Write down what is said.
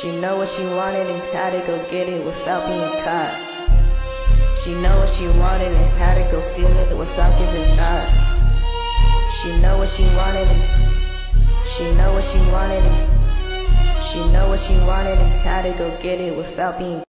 She know what she wanted and how to go get it without being caught. She know what she wanted and how to go steal it without giving up. She know what she wanted and she know what she wanted and she know what she wanted and how to go get it without being